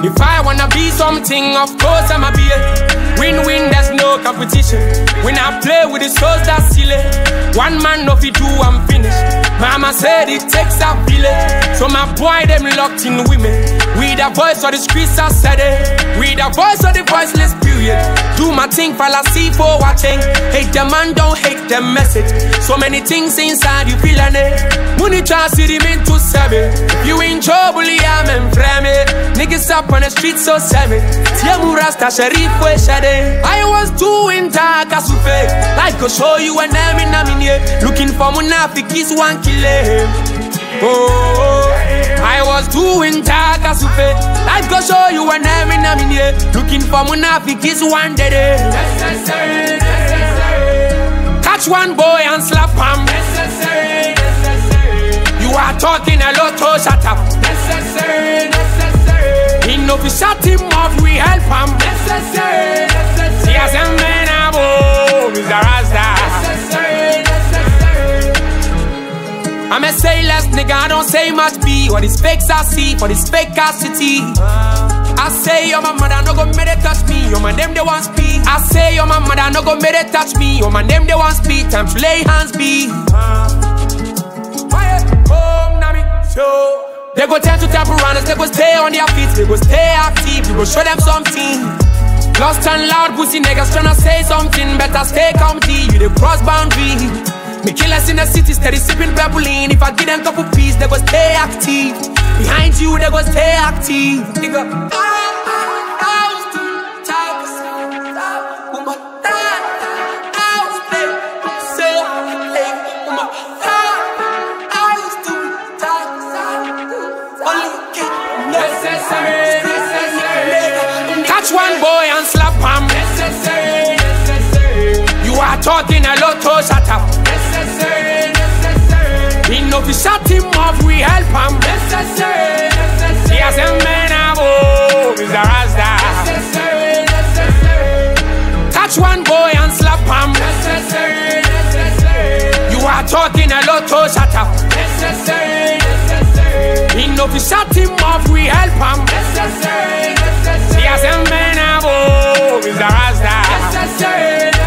If I wanna be something, of course I'ma be it. Win-win, there's no competition. When I play with the souls that's silly, one man no fi do, I'm finished. Mama said it takes a village, so my boy them locked in women. We the voice of the streets, I said it. We the voice of the voiceless period. Do my thing, fall see for watching. Hate the man, don't hate the message. So many things inside you feeling it. Money try see the mean to seven. You in trouble, yeah, I'm Niggas up on the street so savage. Tiamu Rasta Sherif shade. I was doing taka sufe. Like go show you an in a Looking for munafikis one kill him. Oh, I was doing taka sufe. Life go show you an in a Looking for munafikis one day. Catch one boy and slap him. Necessary, necessary. You are talking a lot, oh shut up. Enough to shut him off, we help him. Necessary, necessary. See as a man, I'm oh, Mr. Rasta. Necessary, necessary. I'm a say less nigga, I don't say much B. What these fakes I see for this fake ass city. I say yo my mother no go make it touch me. Yo my them they want speed. I say yo my mother no go make it touch me. Yo my them they want speed. Time to lay hands be. Fire They go tell to temperaners, they go stay on their feet, they go stay active, we go show them something. Lost and loud pussy niggas tryna say something, better stay comfy, you the cross boundary. Me killers in the city steady sipping pepuline. If I give them couple peas, they go stay active. Behind you, they go stay active. Nigga. Catch one boy and slap him. You are talking a lot, oh shut up. Necessary. Enough to shut him off, we help him. He has a man, I'm oh, Mr. Rasta. Catch one boy and slap him. You are talking a lot, oh shut up. Enough we shut him off, we help him. Necessary, necessary. He has a man above, a rasta. Necessary.